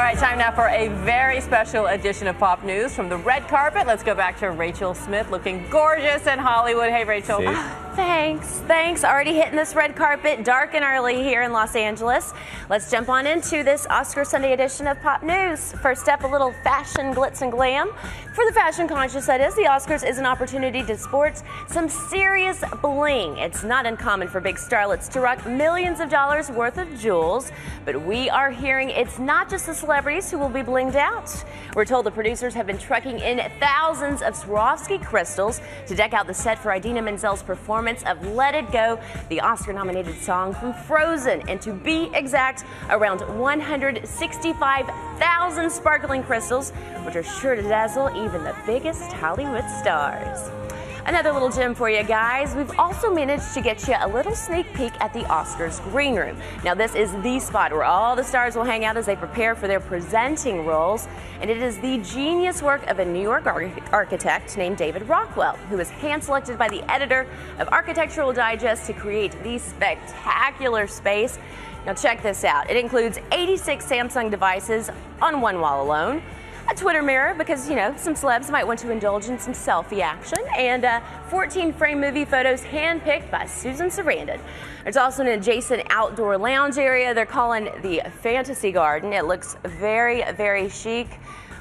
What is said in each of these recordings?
All right, time now for a very special edition of Pop News from the red carpet. Let's go back to Rachel Smith looking gorgeous in Hollywood. Hey, Rachel. Thanks. Thanks. Already hitting this red carpet dark and early here in Los Angeles. Let's jump on into this Oscar Sunday edition of Pop News. First up, a little fashion glitz and glam. For the fashion conscious, that is, the Oscars is an opportunity to sport some serious bling. It's not uncommon for big starlets to rock millions of dollars worth of jewels, but we are hearing it's not just the celebrities who will be blinged out. We're told the producers have been trucking in thousands of Swarovski crystals to deck out the set for Idina Menzel's performance of Let It Go, the Oscar nominated song from Frozen, and to be exact, around 165,000 sparkling crystals, which are sure to dazzle even the biggest Hollywood stars. Another little gem for you guys. We've also managed to get you a little sneak peek at the Oscars green room. Now, this is the spot where all the stars will hang out as they prepare for their presenting roles. And it is the genius work of a New York architect named David Rockwell, who was hand selected by the editor of Architectural Digest to create the spectacular space. Now, check this out. It includes 86 Samsung devices on one wall alone a Twitter mirror because, you know, some celebs might want to indulge in some selfie action, and uh, 14 frame movie photos handpicked by Susan Sarandon. There's also an adjacent outdoor lounge area they're calling the Fantasy Garden. It looks very, very chic.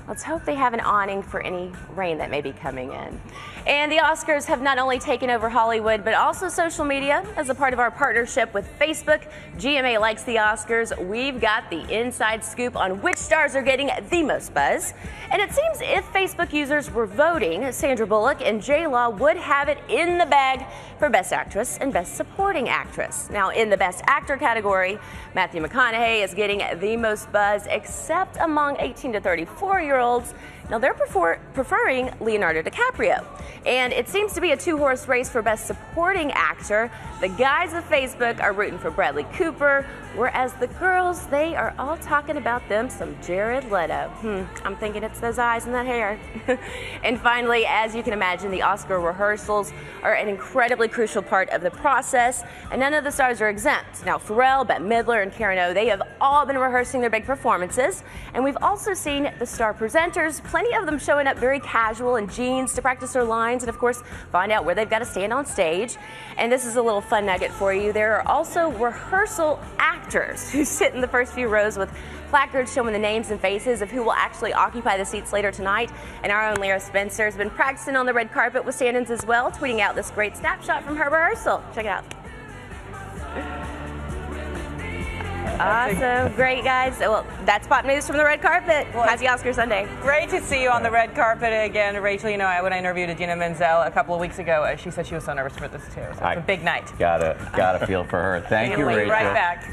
Let's hope they have an awning for any rain that may be coming in. And the Oscars have not only taken over Hollywood, but also social media. As a part of our partnership with Facebook, GMA Likes the Oscars, we've got the inside scoop on which stars are getting the most buzz. And it seems if Facebook users were voting, Sandra Bullock and J Law would have it in the bag for Best Actress and Best Supporting Actress. Now, in the Best Actor category, Matthew McConaughey is getting the most buzz, except among 18 to 34 year olds. Now, they're prefer- preferring Leonardo DiCaprio. And it seems to be a two horse race for Best Supporting Actor. The guys of Facebook are rooting for Bradley Cooper, whereas the girls, they are all talking about them some Jared Leto. Hmm, I'm thinking it's those eyes and that hair. and finally, as you can imagine, the Oscar rehearsals are an incredibly crucial part of the process, and none of the stars are exempt. Now, Pharrell, Bette Midler, and Karen O, they have all been rehearsing their big performances, and we've also seen the star presenters, plenty of them showing up very casual in jeans to practice their lines and, of course, find out where they've got to stand on stage. And this is a little fun nugget for you. There are also rehearsal actors who sit in the first few rows with placards showing the names and faces of who will actually occupy the seats later tonight. And our own Lara Spencer has been practicing on the red carpet with stand-ins as well, tweeting out this great snapshot from her rehearsal. Check it out. Awesome. Great, guys. Well, that's pop news from the red carpet. Well, Happy Oscar Sunday. Great to see you on the red carpet again, Rachel. You know, when I interviewed Idina Menzel a couple of weeks ago, uh, she said she was so nervous for this too. So it's I a big night. Gotta, gotta feel for her. Thank you, Rachel. right back.